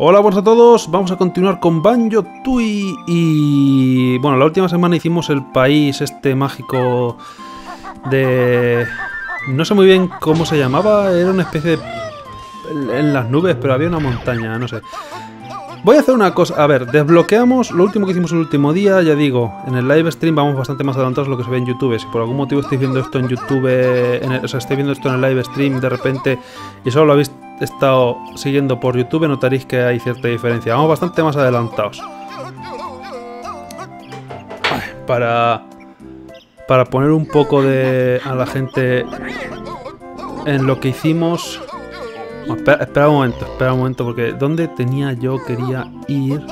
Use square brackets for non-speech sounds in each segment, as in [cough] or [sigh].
Hola, buenas a todos. Vamos a continuar con Banjo Tui y bueno, la última semana hicimos el país este mágico de no sé muy bien cómo se llamaba, era una especie de en las nubes, pero había una montaña, no sé. Voy a hacer una cosa, a ver, desbloqueamos lo último que hicimos el último día, ya digo, en el live stream vamos bastante más adelantados de lo que se ve en YouTube. Si por algún motivo estáis viendo esto en YouTube, o sea, estáis viendo esto en el live stream de repente y solo lo habéis estado siguiendo por YouTube, notaréis que hay cierta diferencia. Vamos bastante más adelantados. Para, para poner un poco de a la gente en lo que hicimos. espera, un momento, espera un momento, porque ¿dónde tenía yo? Quería ir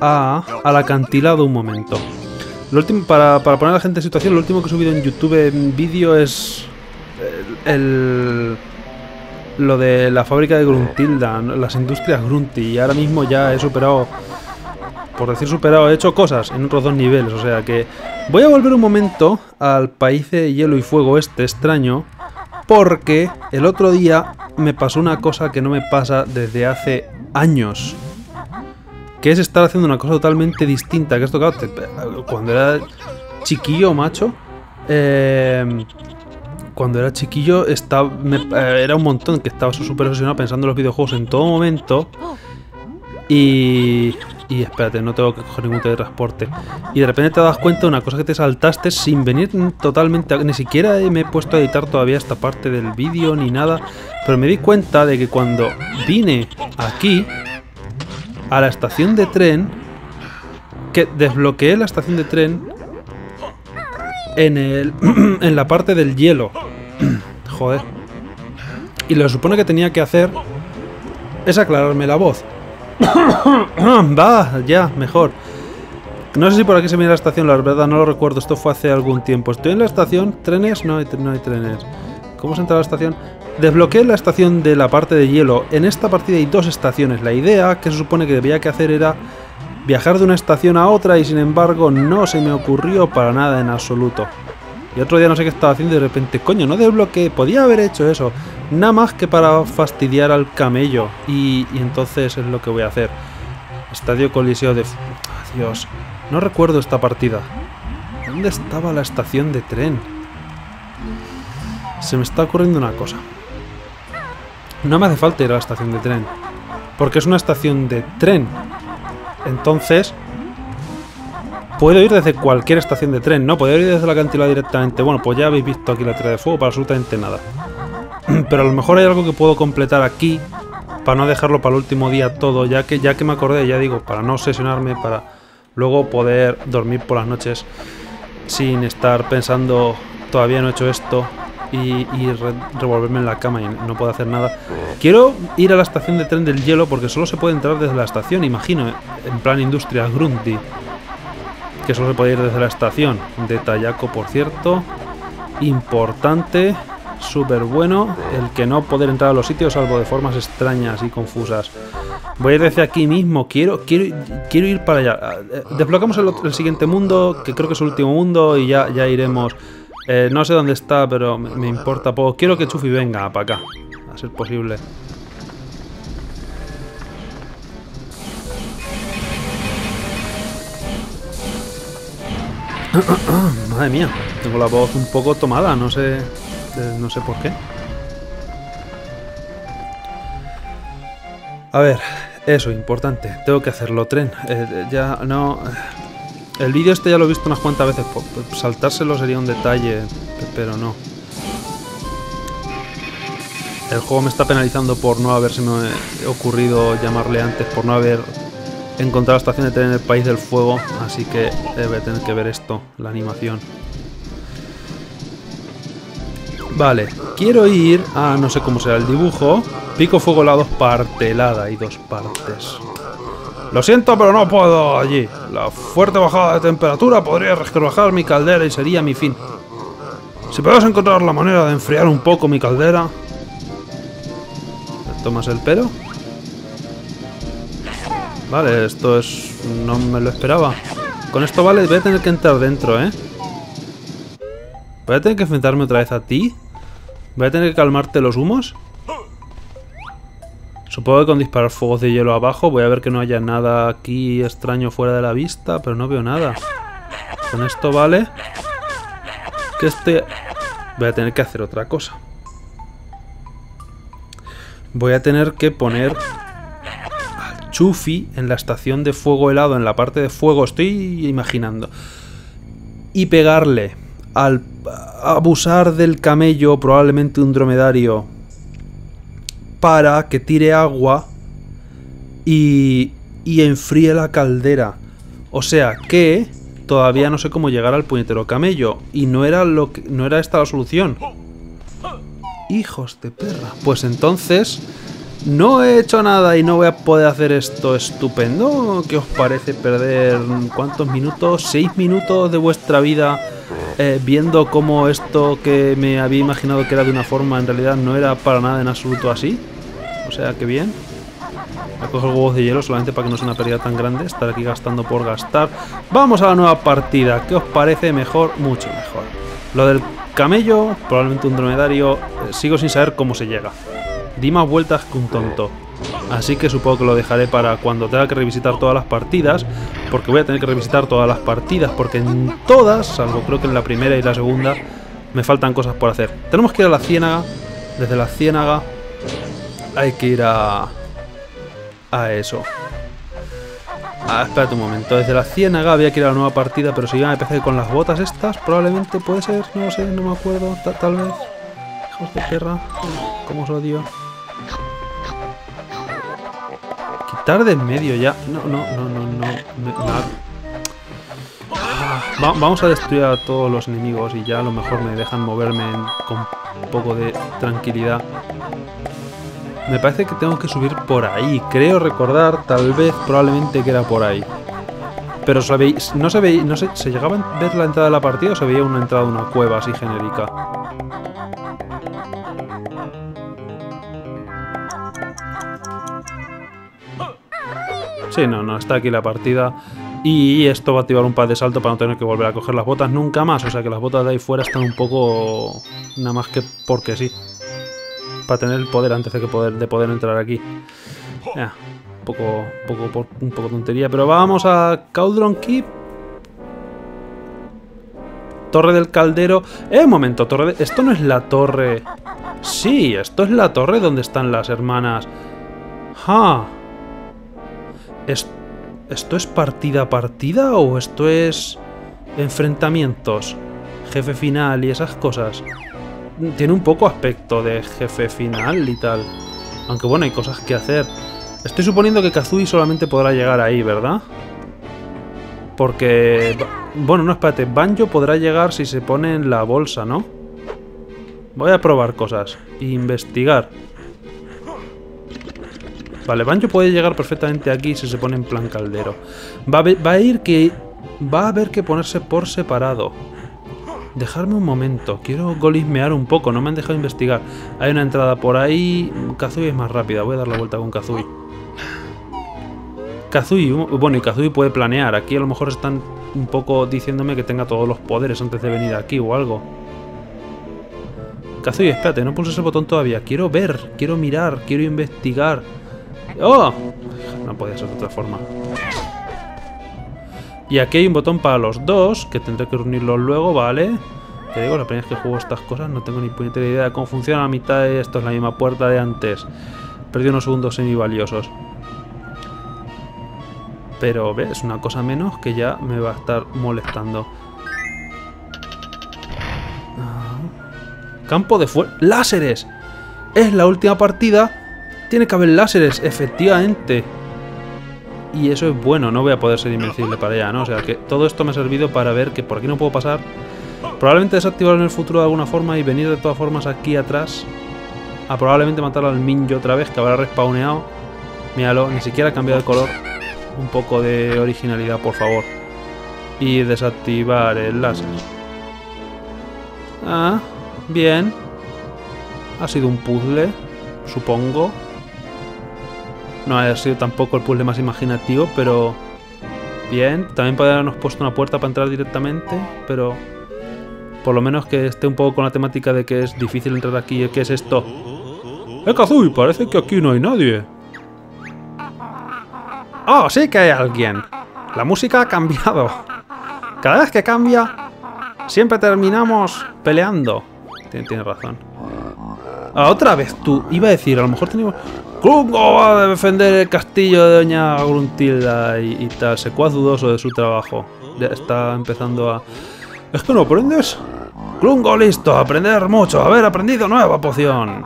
a, al acantilado un momento. Lo último, para, para poner a la gente en situación, lo último que he subido en YouTube en vídeo es el lo de la fábrica de Gruntilda, las industrias Grunti, y ahora mismo ya he superado, por decir superado, he hecho cosas en otros dos niveles, o sea que voy a volver un momento al país de hielo y fuego este extraño, porque el otro día me pasó una cosa que no me pasa desde hace años, que es estar haciendo una cosa totalmente distinta, que esto, claro, cuando era chiquillo, macho, eh, cuando era chiquillo estaba, eh, era un montón que estaba súper obsesionado pensando en los videojuegos en todo momento. Y, y espérate, no tengo que coger ningún teletransporte. Y de repente te das cuenta de una cosa que te saltaste sin venir totalmente... Ni siquiera me he puesto a editar todavía esta parte del vídeo ni nada. Pero me di cuenta de que cuando vine aquí, a la estación de tren, que desbloqueé la estación de tren en, el, [clears throat] en la parte del hielo. Y lo supone que tenía que hacer es aclararme la voz. [coughs] Va, ya, mejor. No sé si por aquí se mira la estación, la verdad no lo recuerdo, esto fue hace algún tiempo. Estoy en la estación, trenes, no hay, no hay trenes. ¿Cómo se entra a la estación? Desbloqueé la estación de la parte de hielo. En esta partida hay dos estaciones. La idea que se supone que debía que hacer era viajar de una estación a otra y sin embargo no se me ocurrió para nada en absoluto. Y otro día no sé qué estaba haciendo y de repente, coño, no desbloqueé, podía haber hecho eso. Nada más que para fastidiar al camello. Y, entonces es lo que voy a hacer. Estadio Coliseo de... Dios, no recuerdo esta partida. ¿Dónde estaba la estación de tren? Se me está ocurriendo una cosa. No me hace falta ir a la estación de tren. Porque es una estación de tren. Entonces, puedo ir desde cualquier estación de tren, ¿no? Puedo ir desde la cantilada directamente. Bueno, pues ya habéis visto aquí la tira de fuego para absolutamente nada. [clears throat] Pero a lo mejor hay algo que puedo completar aquí para no dejarlo para el último día todo, ya que ya que me acordé, ya digo, para no obsesionarme, para luego poder dormir por las noches sin estar pensando todavía no he hecho esto y, revolverme en la cama y no puedo hacer nada. Quiero ir a la estación de tren del hielo porque solo se puede entrar desde la estación, imagino, en plan Industria Grunty. Que solo se puede ir desde la estación. De Tallaco, por cierto. Importante, súper bueno, el que no poder entrar a los sitios salvo de formas extrañas y confusas. Voy a ir desde aquí mismo, quiero, quiero, quiero ir para allá. Desbloqueamos el, siguiente mundo, que creo que es el último mundo, y ya, ya iremos eh, no sé dónde está, pero me, importa poco. Quiero que Chufi venga para acá, a ser posible. [coughs] Madre mía, tengo la voz un poco tomada, no sé, eh, no sé por qué. A ver, eso, importante. Tengo que hacerlo, tren. Eh, ya no... El vídeo este ya lo he visto unas cuantas veces. Saltárselo sería un detalle, pero no. El juego me está penalizando por no haberse me ocurrido llamarle antes, por no haber encontrado la estación de tren en el país del fuego. Así que debe tener que ver esto, la animación. Vale, quiero ir a no sé cómo será el dibujo. Pico fuego la dos partelada y dos partes. Lo siento, pero no puedo allí. La fuerte bajada de temperatura podría resquebrajar mi caldera y sería mi fin. Si puedes encontrar la manera de enfriar un poco mi caldera... tomas el pelo? Vale, esto es... no me lo esperaba. Con esto vale, voy a tener que entrar dentro, ¿eh? Voy a tener que enfrentarme otra vez a ti. Voy a tener que calmarte los humos. Supongo que con disparar fuegos de hielo abajo voy a ver que no haya nada aquí extraño fuera de la vista, pero no veo nada. Con esto vale. Que este... Voy a tener que hacer otra cosa. Voy a tener que poner en la estación de fuego helado, en la parte de fuego, estoy imaginando. Y pegarle al abusar del camello, probablemente un dromedario, para que tire agua y, y enfríe la caldera. O sea que todavía no sé cómo llegar al puñetero camello. Y no era, lo que, no era esta la solución. Hijos de perra. Pues entonces... No he hecho nada y no voy a poder hacer esto estupendo. ¿Qué os parece perder cuántos minutos? ¿Seis minutos de vuestra vida eh, viendo cómo esto que me había imaginado que era de una forma en realidad no era para nada en absoluto así? O sea, que bien. A coger huevos de hielo solamente para que no sea una pérdida tan grande. Estar aquí gastando por gastar. Vamos a la nueva partida. ¿Qué os parece mejor? Mucho mejor. Lo del camello, probablemente un dromedario. Eh, sigo sin saber cómo se llega. Di más vueltas que un tonto. Así que supongo que lo dejaré para cuando tenga que revisitar todas las partidas. Porque voy a tener que revisitar todas las partidas. Porque en todas, salvo creo que en la primera y la segunda, me faltan cosas por hacer. Tenemos que ir a la ciénaga. Desde la ciénaga hay que ir a... A eso. Ah, espérate un momento. Desde la ciénaga había que ir a la nueva partida, pero si ya me que con las botas estas, probablemente puede ser, no sé, no me acuerdo, tal vez. Hijos de perra, cómo os odio. Quitar de en medio ya. No, no, no, no, no. Ah, vamos a destruir a todos los enemigos y ya a lo mejor me dejan moverme con un poco de tranquilidad. Me parece que tengo que subir por ahí. Creo recordar, tal vez, probablemente que era por ahí. Pero ¿sabéis? no se veía, no se, ¿se llegaba a ver la entrada de la partida o se veía una entrada de una cueva así genérica? Sí, no, no, está aquí la partida. Y esto va a activar un par de salto para no tener que volver a coger las botas nunca más. O sea que las botas de ahí fuera están un poco... Nada más que porque sí. Para tener el poder antes de, que poder, de poder entrar aquí. Ya, un poco, poco, un poco tontería. Pero vamos a Cauldron Keep. Torre del Caldero. Eh, un momento, torre de... Esto no es la torre... Sí, esto es la torre donde están las hermanas. ¡Ja! ¿Esto es partida a partida o esto es enfrentamientos? Jefe final y esas cosas. Tiene un poco aspecto de jefe final y tal. Aunque bueno, hay cosas que hacer. Estoy suponiendo que Kazui solamente podrá llegar ahí, ¿verdad? Porque... Bueno, no, espérate. Banjo podrá llegar si se pone en la bolsa, ¿no? Voy a probar cosas. Investigar. Vale, Banjo puede llegar perfectamente aquí si se pone en plan caldero. Va a, ir que... Va a haber que ponerse por separado. Dejarme un momento. Quiero golismear un poco. No me han dejado investigar. Hay una entrada por ahí. Kazui es más rápida. Voy a dar la vuelta con Kazui. Kazui... Bueno, y Kazui puede planear. Aquí a lo mejor están un poco diciéndome que tenga todos los poderes antes de venir aquí o algo. Kazui, espérate. No pulses el botón todavía. Quiero ver. Quiero mirar. Quiero investigar. ¡Oh! No podía ser de otra forma. Y aquí hay un botón para los dos, que tendré que reunirlos luego, ¿vale? Te digo, la primera vez que juego estas cosas no tengo ni puñetera idea de cómo funciona. La mitad de esto es la misma puerta de antes. Perdí unos segundos semi valiosos. Pero, ¿ves? Es una cosa menos que ya me va a estar molestando. Ah. Campo de fuego. ¡Láseres! Es la última partida tiene que haber láseres, efectivamente. Y eso es bueno, no voy a poder ser invencible para allá, ¿no? O sea que todo esto me ha servido para ver que por aquí no puedo pasar. Probablemente desactivarlo en el futuro de alguna forma y venir de todas formas aquí atrás. A probablemente matar al Minjo otra vez, que habrá respawneado. Míralo, ni siquiera ha cambiado de color. Un poco de originalidad, por favor. Y desactivar el láser. Ah, bien. Ha sido un puzzle, supongo. No ha sido tampoco el puzzle más imaginativo, pero... Bien, también podría habernos puesto una puerta para entrar directamente, pero... Por lo menos que esté un poco con la temática de que es difícil entrar aquí. ¿Qué es esto? ¡Eh, Kazui! Parece que aquí no hay nadie. ¡Oh, sí que hay alguien! La música ha cambiado. Cada vez que cambia, siempre terminamos peleando. Tiene, razón. Ah, otra vez tú. Iba a decir, a lo mejor teníamos... Klungo va a defender el castillo de Doña Gruntilda y, y tal. Secuaz dudoso de su trabajo. Ya está empezando a... ¿Es que no aprendes? Klungo listo, aprender mucho, haber aprendido nueva poción.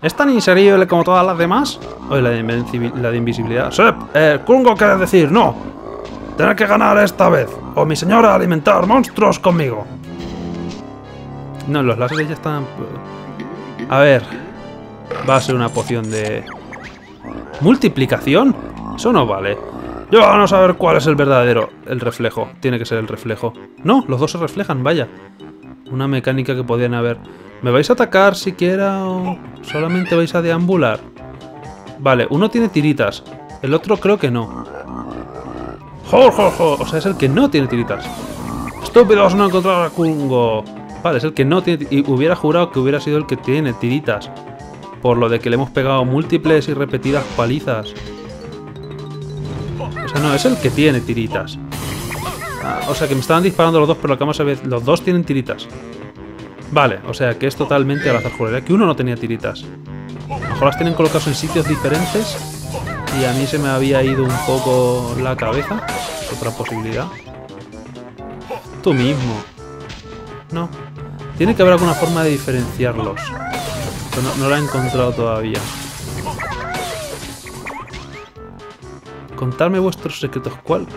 ¿Es tan inserible como todas las demás? Oye, la de, la de invisibilidad. Sep, eh, quiere decir no. Tener que ganar esta vez. O mi señora alimentar monstruos conmigo. No, los láseres ya están... A ver. Va a ser una poción de... ¿Multiplicación? Eso no vale. Yo no saber cuál es el verdadero. El reflejo. Tiene que ser el reflejo. No, los dos se reflejan, vaya. Una mecánica que podían haber... ¿Me vais a atacar siquiera o solamente vais a deambular? Vale, uno tiene tiritas. El otro creo que no. ¡Jo, jo, jo! O sea, es el que no tiene tiritas. ¡Estúpidos! No encontrar a Kungo. Vale, es el que no tiene... Y hubiera jurado que hubiera sido el que tiene tiritas. Por lo de que le hemos pegado múltiples y repetidas palizas. O sea, no, es el que tiene tiritas. Ah, o sea, que me estaban disparando los dos, pero lo que vamos a ver... Los dos tienen tiritas. Vale, o sea, que es totalmente al azar. Juraría que uno no tenía tiritas. A lo mejor las tienen colocadas en sitios diferentes y a mí se me había ido un poco la cabeza. Otra posibilidad. Tú mismo. No. Tiene que haber alguna forma de diferenciarlos. Pero no, la he encontrado todavía. Contadme vuestros secretos. ¿Cuál?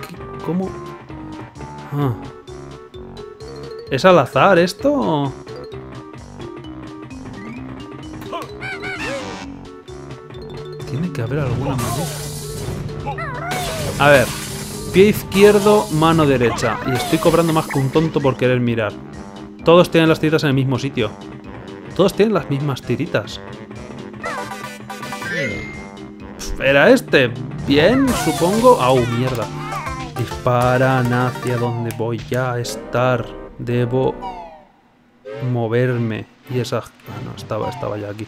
¿Cómo? Ah. ¿Es al azar esto? Tiene que haber alguna manera. A ver. Pie izquierdo, mano derecha. Y estoy cobrando más que un tonto por querer mirar. Todos tienen las tiritas en el mismo sitio. Todos tienen las mismas tiritas. Era este. Bien, supongo. ¡Au, mierda! Disparan hacia donde voy a estar. Debo moverme. Y esa... Ah, no, estaba, estaba ya aquí.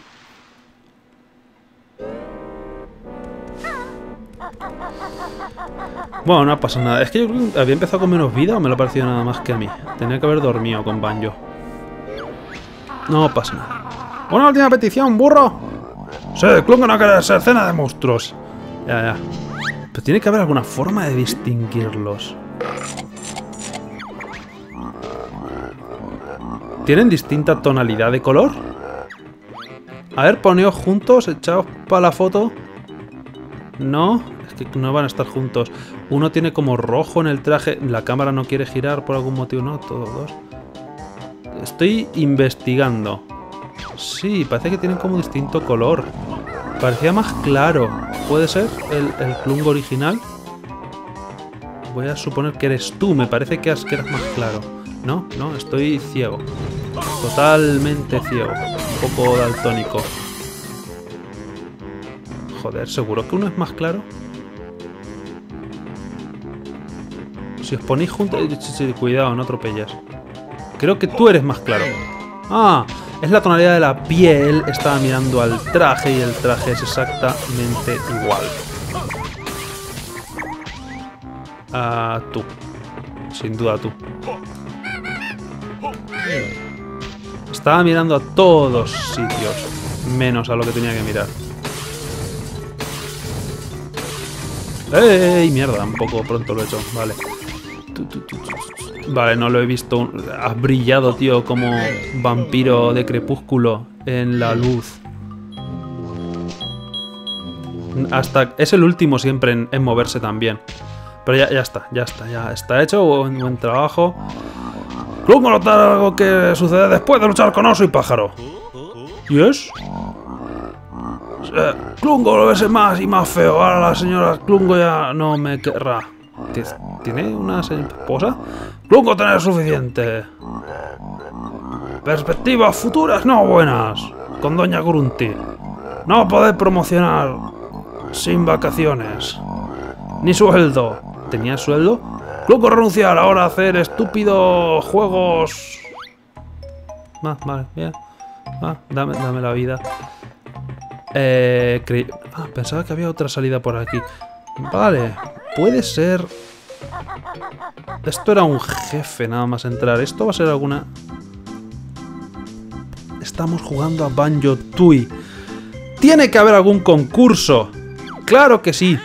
Bueno, no pasa nada. Es que yo había empezado con menos vida o me lo ha parecido nada más que a mí. Tenía que haber dormido con Banjo. No pasa nada. Una última petición, burro. Sí, Klungo no quiere ser cena de monstruos. Ya, ya. Pero tiene que haber alguna forma de distinguirlos. ¿Tienen distinta tonalidad de color? A ver, poneos juntos, echaos para la foto. No, es que no van a estar juntos. Uno tiene como rojo en el traje. La cámara no quiere girar por algún motivo, ¿no? Todos dos. Estoy investigando. Sí, parece que tienen como distinto color. Parecía más claro. ¿Puede ser el, el original? Voy a suponer que eres tú. Me parece que, has, que eras más claro. No, no, estoy ciego. Totalmente ciego. Un poco daltónico. Joder, ¿seguro que uno es más claro? Si os ponéis juntos... Cuidado, no atropellas. Creo que tú eres más claro. Ah, es la tonalidad de la piel. Estaba mirando al traje y el traje es exactamente igual. Ah, tú. Sin duda tú. Estaba mirando a todos sitios. Menos a lo que tenía que mirar. ¡Ey! Mierda, un poco pronto lo he hecho. Vale. Vale, no lo he visto. Has brillado, tío, como vampiro de crepúsculo en la luz. Hasta es el último siempre en, moverse también. Pero ya, ya, está, ya está, ya está hecho. Buen, buen trabajo. Luego notar algo que sucede después de luchar con oso y pájaro. ¿Y es? Eh, Klungo lo ves más y más feo. Ahora la señora Klungo ya no me querrá. ¿Tiene una esposa? Klungo tener suficiente. Perspectivas futuras no buenas. Con Doña Grunti. No poder promocionar sin vacaciones. Ni sueldo. ¿Tenía sueldo? Klungo renunciar ahora a hacer estúpidos juegos. Ah, vale, bien. Dame, dame la vida. Eh, ah, pensaba que había otra salida por aquí. Vale, puede ser... Esto era un jefe nada más entrar. Esto va a ser alguna... Estamos jugando a Banjo Tui. ¡Tiene que haber algún concurso! ¡Claro que sí!